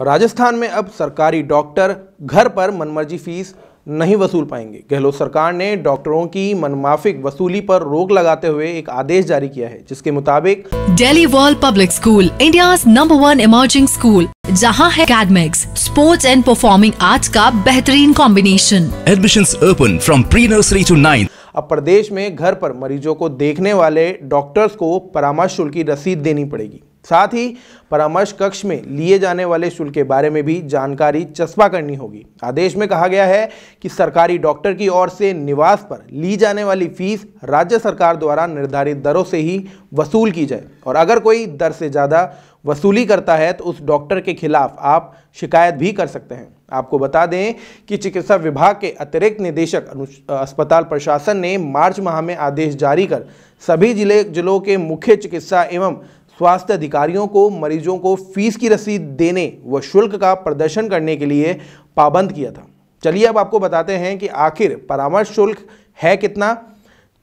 राजस्थान में अब सरकारी डॉक्टर घर पर मनमर्जी फ़ीस नहीं वसूल पाएँगे। गहलोत सरकार ने डॉक्टरों की मनमाफिक वसूली पर रोक लगाते हुए एक आदेश जारी किया है जिसके मुताबिक daily world public school India number one emerging school, जहाँ है academics, sports and performing arts का बेहतरीन combination admission open from pre nursery to 9th. अब प्रदेश में घर पर मरीजों को देखने वाले डॉक्टर्स को परामर्श शुल्क की रसीद देनी पड़ेगी। साथ ही परामर्श कक्ष में लिए जाने वाले शुल्क के बारे में भी जानकारी चस्पा करनी होगी। आदेश में कहा गया है कि सरकारी डॉक्टर की ओर से निवास पर ली जाने वाली फ़ीस राज्य सरकार द्वारा निर्धारित दरों से ही वसूल की जाए। और अगर कोई दर से ज़्यादा वसूली करता है तो उस डॉक्टर के खिलाफ आप शिकायत भी कर सकते हैं। आपको बता दें कि चिकित्सा विभाग के अतिरिक्त निदेशक अस्पताल प्रशासन ने मार्च माह में आदेश जारी कर सभी ज़िले, जिलों के मुख्य चिकित्सा एवं स्वास्थ्य अधिकारियों को, मरीजों को फ़ीस की रसीद देने व शुल्क का प्रदर्शन करने के लिए पाबंद किया था। चलिए अब आपको बताते हैं कि आखिर परामर्श शुल्क है कितना?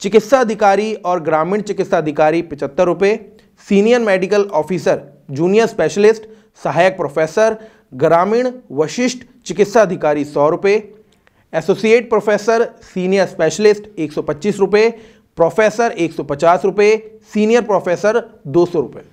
चिकित्सा अधिकारी और ग्रामीण चिकित्सा अधिकारी पिचहत्तर रुपये senior medical officer, junior specialist, सहायक प्रोफेसर, ग्रामीण वशिष्ठ चिकित्सा अधिकारी सौ रुपये एसोसिएट प्रोफेसर, सीनियर स्पेशलिस्ट एक सौ पच्चीस रुपये प्रोफेसर एक सौ पचास रुपये सीनियर प्रोफेसर दो सौ रुपये